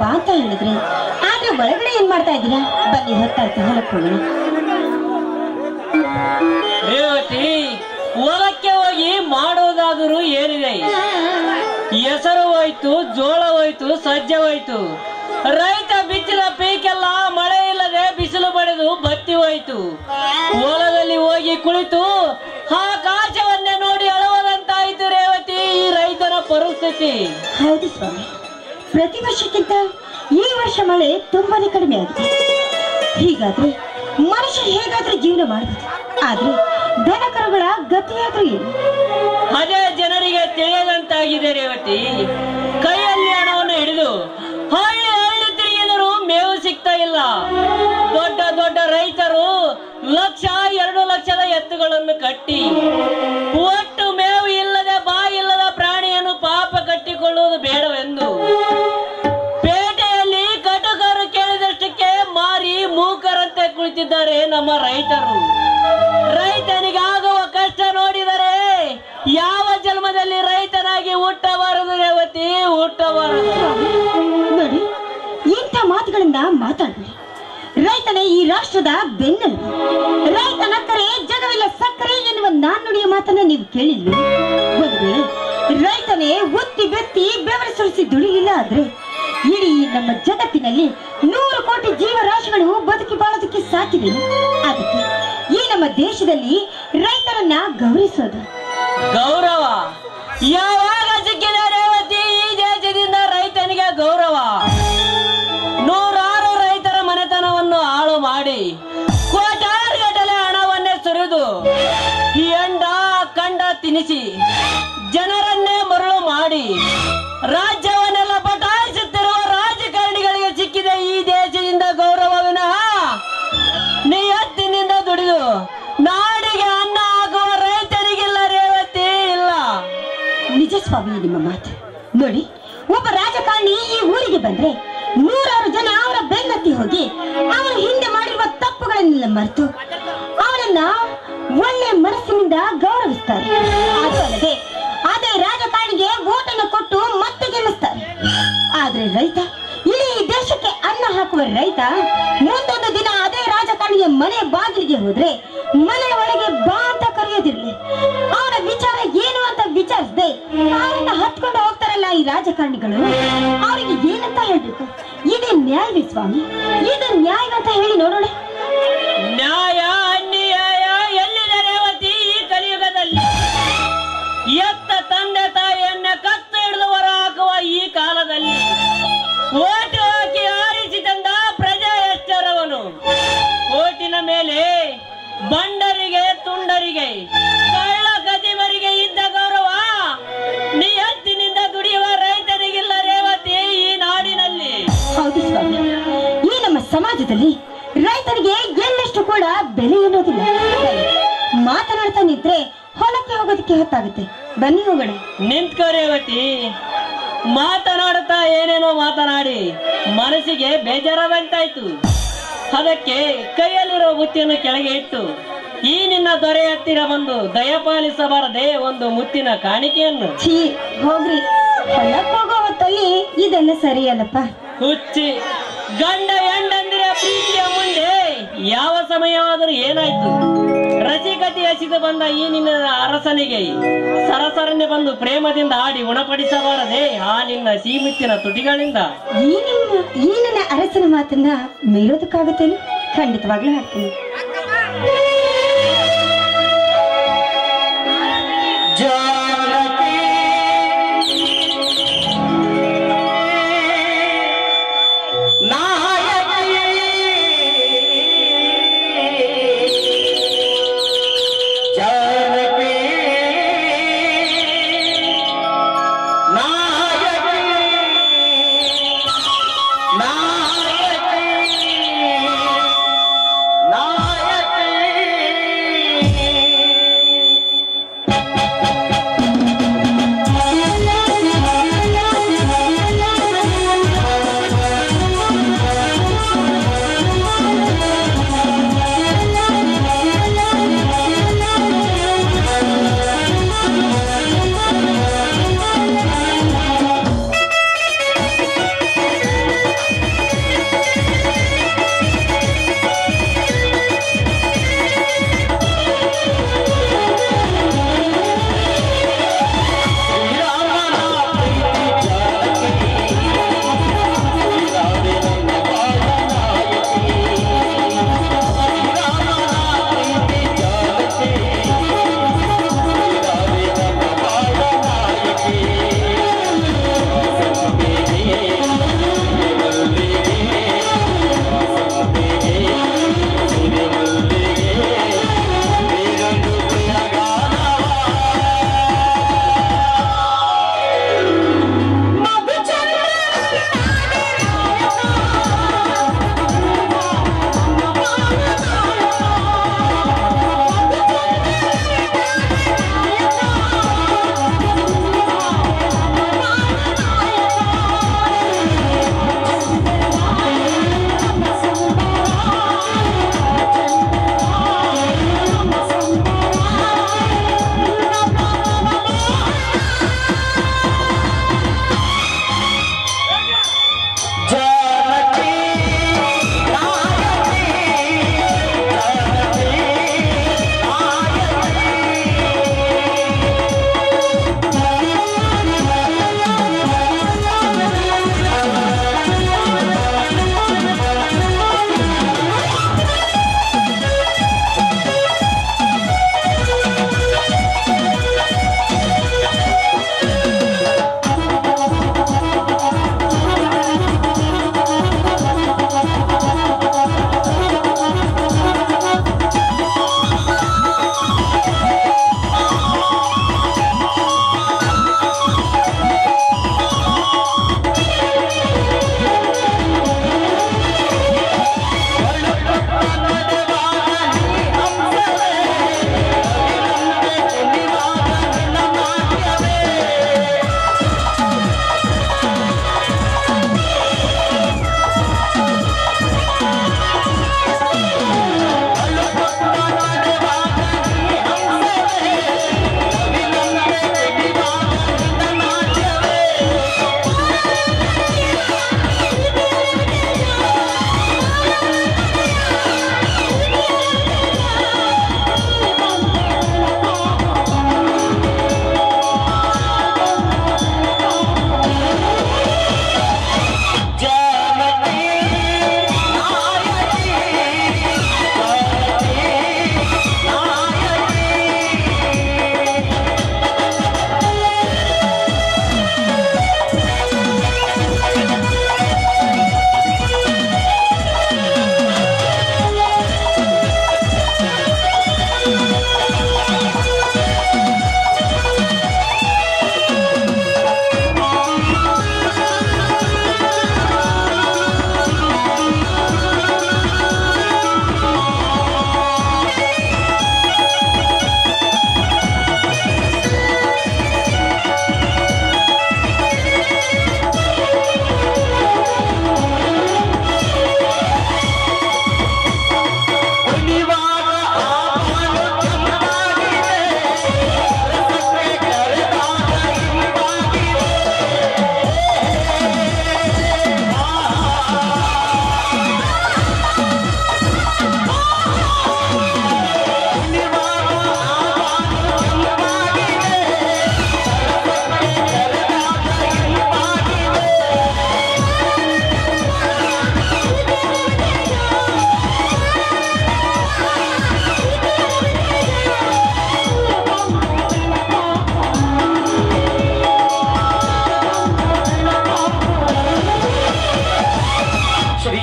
ಬಾ ಅಂತ ಹೇಳಿದ್ರಿ? ಆದ್ರೆ ಒಳಗಡೆ ಏನ್ ಮಾಡ್ತಾ ಇದ್ದೀರಾ? ಬನ್ನಿ ಹೊತ್ತಾಯ್ತು ಹೊಲಕ್ಕೆ ಹೋಗೋಣ ರೇವತಿ ಹೊಲಕ್ಕೆ ಹೋಗಿ ಮಾಡೋದಾದರೂ ಏನಿದೆ? ಹೆಸರು ಹೋಯ್ತು ಜೋಳ ಹೋಯ್ತು ಸಜ್ಜೆ ಹೋಯ್ತು. ರೈತ ಬಿತ್ತಿದ ಹೀಗಾದ್ರೆ ಮನುಷ್ಯ ಹೇಗಾದ್ರೂ ಜೀವನ ಮಾಡಬಹುದು ಆದ್ರೆ ದನಕರುಗಳ ಗತಿಯಾದ್ರೂ ಏನು? ಅದೇ ಜನರಿಗೆ ತಿಳಿಯದಂತಾಗಿದೆ ರೇವತಿ ಕೈಯಲ್ಲಿ ಹಣವನ್ನು ಹಿಡಿದು ಹಳ್ಳಿ ಹಳ್ಳಿ ತಿರುಗಿದರೂ ಮೇವು ಸಿಗ್ತಾ ಇಲ್ಲ. ದೊಡ್ಡ ದೊಡ್ಡ ರೈತರು ಲಕ್ಷ, ಎರಡು ಲಕ್ಷದ ಎತ್ತುಗಳನ್ನು ಕಟ್ಟಿ ಮೂಕರಂತೆ ನಮ್ಮ ರೈತರು. ರೈತನಿಗಾಗುವ ಕಷ್ಟ ನೋಡಿದರೆ ಯಾವ ಜನ್ಮದಲ್ಲಿ ರೈತನಾಗಿ ಹುಟ್ಟಬಾರದು ರೇವತಿ? ಹುಟ್ಟಬಾರದು. ಇಂಥ ಮಾತುಗಳಿಂದ ಮಾತಾಡಿ ರೈತನೇ ಈ ರಾಷ್ಟ್ರದ ಬೆನ್ನೆಲುಬು. ರೈತನ ಕರೆ ಜಗವಿಲ್ಲ ಸಕ್ಕರೆ ಎನ್ನುವ ನಾಣ್ಣುಡಿಯ ಮಾತನ್ನ ನೀವು ಕೇಳಿಲ್ಲ ಒಂದು ರೈತನೇ ಒತ್ತಿ ಬೆತ್ತಿ ಬೆವರು ಸುರಿಸಿ ದುಡಿಯಿಲ್ಲ ಆದ್ರೆ, ಇಡೀ ನಮ್ಮ ಜಗತ್ತಿನಲ್ಲಿ ನೂರು ಕೋಟಿ ಜೀವರಾಶಿಗಳು ಬದುಕಿ ಬಾಳೋದಕ್ಕೆ ಸಾಧ್ಯವಿದೆ ಅದಕ್ಕೆ ಈ ನಮ್ಮ ದೇಶದಲ್ಲಿ ರೈತರನ್ನ ಗೌರವಿಸೋದು. ಗೌರವ? ಯಾವಾಗ ಸಿಕ್ಕಿದ ರೇವತಿ ಈ ದೇಶದಿಂದ ರೈತನಿಗೆ ಗೌರವ? ನೂರಾರು ರೈತರ ಮನೆತನವನ್ನು ಹಾಳು ಮಾಡಿ ಕೋಟಾರುಗಟ್ಟಲೆ ಹಣವನ್ನೇ ಸುರಿದು ಎಂಡ ಕಂಡ ತಿನಿಸಿ ಜನರನ್ನೇ ಮರಳು ಮಾಡಿ ರಾಜ್ಯವನ್ನೆಲ್ಲ ಸ್ವಾಮಿ ನಿಮ್ಮ ಮಾತು. ನೋಡಿ, ಒಬ್ಬ ರಾಜಕಾರಣಿ ಈ ಊರಿಗೆ ಬಂದ್ರೆ ನೂರಾರು ಜನ ಅವರ ಬೆನ್ನತ್ತಿ ಹೋಗಿ ಅವರ ಹಿಂದೆ ಮಾಡಿರುವ ತಪ್ಪುಗಳನ್ನೆಲ್ಲ ಮರೆತು ಅವನನ್ನ ಒಳ್ಳೆ ಮನಸ್ಸಿನಿಂದ ಗೌರವಿಸ್ತಾರೆ. ಅದು ಅದೇ ರಾಜಕಾರಣಿಗೆ ಓಟನ್ನು ಕೊಟ್ಟು ಮತ್ತೆ ಗೆಲ್ಲಿಸ್ತಾರೆ. ಆದ್ರೆ ರೈತ, ಇಡೀ ದೇಶಕ್ಕೆ ಅನ್ನ ಹಾಕುವ ರೈತ, ಮುಂದೊಂದು ದಿನ ಅದೇ ರಾಜಕಾರಣಿಯ ಮನೆ ಬಾಗಿಲಿಗೆ ಹೋದ್ರೆ ಮನೆ ಒಳಗೆ ಅವರನ್ನ ಹತ್ಕೊಂಡು ಹೋಗ್ತಾರಲ್ಲ ಈ ರಾಜಕಾರಣಿಗಳು? ಅವರಿಗೆ ಏನಂತ ಹೇಳ್ಬೇಕು? ಇದೇ ನ್ಯಾಯವೇ ಸ್ವಾಮಿ, ಇದು ಅಂತ ಹೇಳಿ ನೋಡೋಣ. ಸಮಾಜದಲ್ಲಿ ರೈತರಿಗೆ ಎಳ್ಳಷ್ಟು ಕೂಡ ಬೆಲೆ ಅನ್ನೋದಿಲ್ಲ ಮಾತನಾಡ್ತಾ ನಿಂತ್ರೆ ಹೊಲಕ್ಕೆ ಹೋಗೋದಕ್ಕೆ ಹೊತ್ತಾಗುತ್ತೆ. ಬನ್ನಿ ಹೋಗೋಣ. ನಿಂತ್ಕೋರೇವತಿ ಮಾತನಾಡುತ್ತಾ ಏನೇನೋ ಮಾತನಾಡಿ ಮನಸ್ಸಿಗೆ ಬೇಜಾರಾದಂತಾಯ್ತು ಅದಕ್ಕೆ ಕೈಯಲ್ಲಿರೋ ಬುತ್ತಿಯನ್ನು ಕೆಳಗೆ ಇಟ್ಟು ಈ ನಿನ್ನ ದೊರೆ ಹತ್ತಿರ ಬಂದು ದಯಪಾಲಿಸಬಾರದೆ ಒಂದು ಮುತ್ತಿನ ಕಾಣಿಕೆಯನ್ನು. ಛೀ ಹೋಗ್ರಿ. ಹೊಲಕ್ಕೆ ಹೋಗೋ ಹೊತ್ತಲ್ಲಿ ಇದೆಲ್ಲ ಸರಿಯಲ್ಲಪ್ಪ. ಹುಚ್ಚಿ ಗಂಡ ಯಾವ ಸಮಯವಾದರೂ ಏನಾಯ್ತು? ರಸಿಕತೆ ಹಸಿದು ಬಂದ ಈ ನಿನ್ನ ಅರಸನಿಗೆ ಸರಸರನ್ನೇ ಬಂದು ಪ್ರೇಮದಿಂದ ಆಡಿ ಉಣಪಡಿಸಬಾರದೆ ಆ ನಿನ್ನ ಸೀಮಿತ್ತಿನ ತುಟಿಗಳಿಂದ. ಈ ನಿನ್ನ ಈ ಅರಸನ ಮಾತನ್ನ ಮೀರೋದಕ್ಕಾಗುತ್ತೇನೆ? ಖಂಡಿತವಾಗ್ಲೂ ಹಾಡ್ತೀನಿ.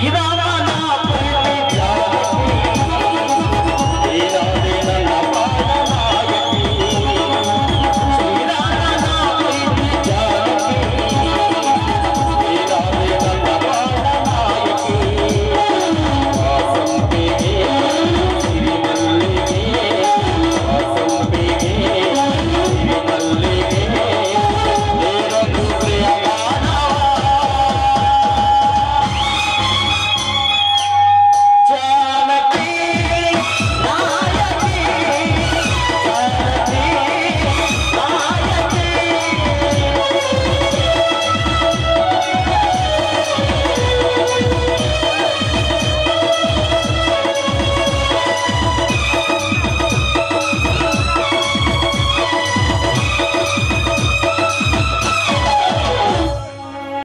இதான